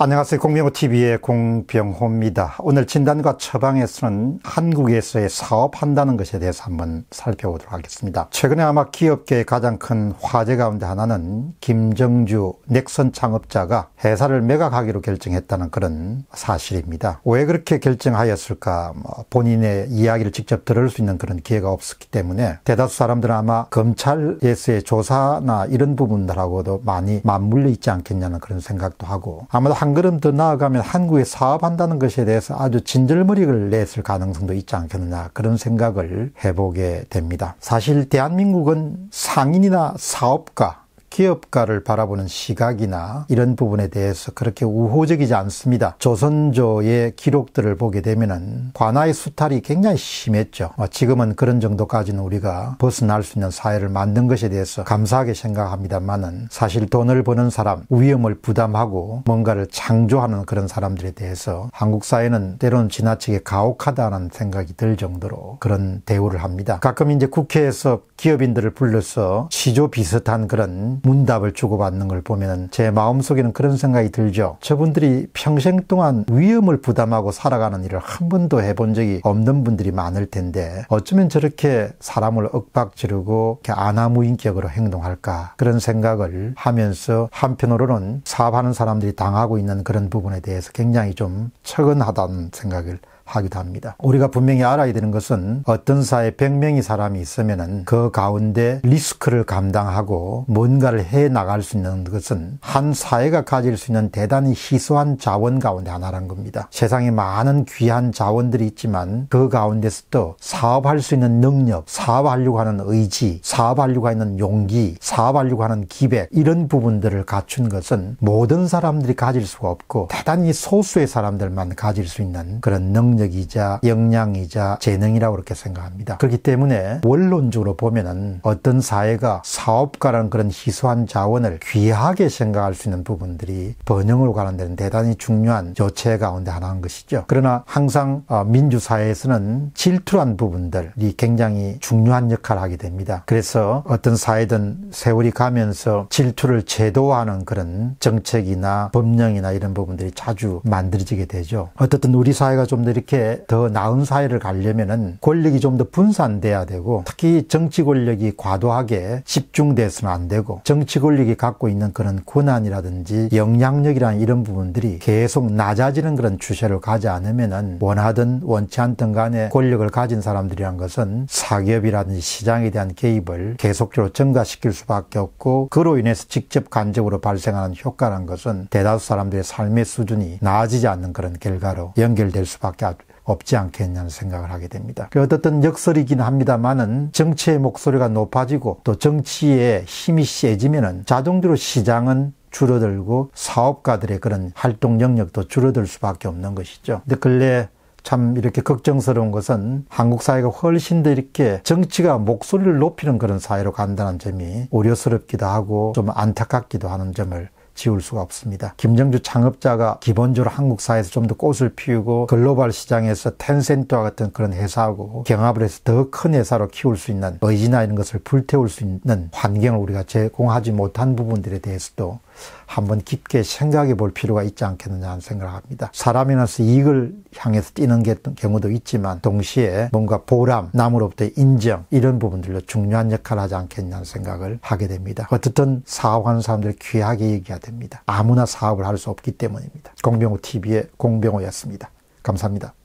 안녕하세요. 공병호TV의 공병호입니다. 오늘 진단과 처방에서는 한국에서의 사업한다는 것에 대해서 한번 살펴보도록 하겠습니다. 최근에 아마 기업계의 가장 큰 화제 가운데 하나는 김정주 넥선 창업자가 회사를 매각하기로 결정했다는 그런 사실입니다. 왜 그렇게 결정하였을까? 뭐 본인의 이야기를 직접 들을 수 있는 그런 기회가 없었기 때문에 대다수 사람들은 아마 검찰에서의 조사나 이런 부분들하고도 많이 맞물려 있지 않겠냐는 그런 생각도 하고 아마도 한 걸음 더 나아가면 한국에 사업한다는 것에 대해서 아주 진절머리를 냈을 가능성도 있지 않겠느냐 그런 생각을 해보게 됩니다. 사실 대한민국은 상인이나 사업가 기업가를 바라보는 시각이나 이런 부분에 대해서 그렇게 우호적이지 않습니다. 조선조의 기록들을 보게 되면은 관아의 수탈이 굉장히 심했죠. 뭐 지금은 그런 정도까지는 우리가 벗어날 수 있는 사회를 만든 것에 대해서 감사하게 생각합니다만은 사실 돈을 버는 사람, 위험을 부담하고 뭔가를 창조하는 그런 사람들에 대해서 한국 사회는 때로는 지나치게 가혹하다는 생각이 들 정도로 그런 대우를 합니다. 가끔 이제 국회에서 기업인들을 불러서 시조 비슷한 그런 문답을 주고받는 걸 보면 제 마음속에는 그런 생각이 들죠. 저분들이 평생 동안 위험을 부담하고 살아가는 일을 한 번도 해본 적이 없는 분들이 많을 텐데 어쩌면 저렇게 사람을 윽박지르고 이렇게 아나무인격으로 행동할까 그런 생각을 하면서 한편으로는 사업하는 사람들이 당하고 있는 그런 부분에 대해서 굉장히 좀 처근하다는 생각을 하기도 합니다. 우리가 분명히 알아야 되는 것은 어떤 사회 100명의 사람이 있으면은 그 가운데 리스크를 감당하고 뭔가를 해 나갈 수 있는 것은 한 사회가 가질 수 있는 대단히 희소한 자원 가운데 하나란 겁니다. 세상에 많은 귀한 자원들이 있지만 그 가운데서도 사업할 수 있는 능력, 사업하려고 하는 의지, 사업하려고 하는 용기, 사업하려고 하는 기백 이런 부분들을 갖춘 것은 모든 사람들이 가질 수가 없고 대단히 소수의 사람들만 가질 수 있는 그런 능력 능력이자 역량이자 재능이라고 그렇게 생각합니다. 그렇기 때문에 원론적으로 보면은 어떤 사회가 사업가라는 그런 희소한 자원을 귀하게 생각할 수 있는 부분들이 번영으로 가는 데는 대단히 중요한 조체 가운데 하나인 것이죠. 그러나 항상 어, 민주사회에서는 질투한 부분들이 굉장히 중요한 역할을 하게 됩니다. 그래서 어떤 사회든 세월이 가면서 질투를 제도화하는 그런 정책이나 법령이나 이런 부분들이 자주 만들어지게 되죠. 어떻든 우리 사회가 좀 더 이렇게 이렇게 더 나은 사회를 가려면은 권력이 좀 더 분산돼야 되고 특히 정치 권력이 과도하게 집중돼서는 안 되고 정치 권력이 갖고 있는 그런 권한이라든지 영향력이라는 이런 부분들이 계속 낮아지는 그런 추세를 가지 않으면은 원하든 원치 않든 간에 권력을 가진 사람들이란 것은 사기업이라든지 시장에 대한 개입을 계속적으로 증가시킬 수밖에 없고 그로 인해서 직접 간접으로 발생하는 효과란 것은 대다수 사람들의 삶의 수준이 나아지지 않는 그런 결과로 연결될 수밖에 없지 않겠냐는 생각을 하게 됩니다. 그 어떻든 역설이긴 합니다만은 정치의 목소리가 높아지고 또 정치의 힘이 세지면은 자동적으로 시장은 줄어들고 사업가들의 그런 활동 영역도 줄어들 수밖에 없는 것이죠. 근데 근래 참 이렇게 걱정스러운 것은 한국 사회가 훨씬 더 이렇게 정치가 목소리를 높이는 그런 사회로 간다는 점이 우려스럽기도 하고 좀 안타깝기도 하는 점을 지울 수가 없습니다. 김정주 창업자가 기본적으로 한국 사회에서 좀 더 꽃을 피우고 글로벌 시장에서 텐센트와 같은 그런 회사하고 경합을 해서 더 큰 회사로 키울 수 있는 의지나 이런 것을 불태울 수 있는 환경을 우리가 제공하지 못한 부분들에 대해서도 한번 깊게 생각해 볼 필요가 있지 않겠느냐 하는 생각을 합니다. 사람이나서 이익을 향해서 뛰는 경우도 있지만 동시에 뭔가 보람, 남으로부터 인정 이런 부분들로 중요한 역할을 하지 않겠냐는 생각을 하게 됩니다. 어떻든 사업하는 사람들 귀하게 얘기해야 됩니다. 아무나 사업을 할 수 없기 때문입니다. 공병호 TV의 공병호였습니다. 감사합니다.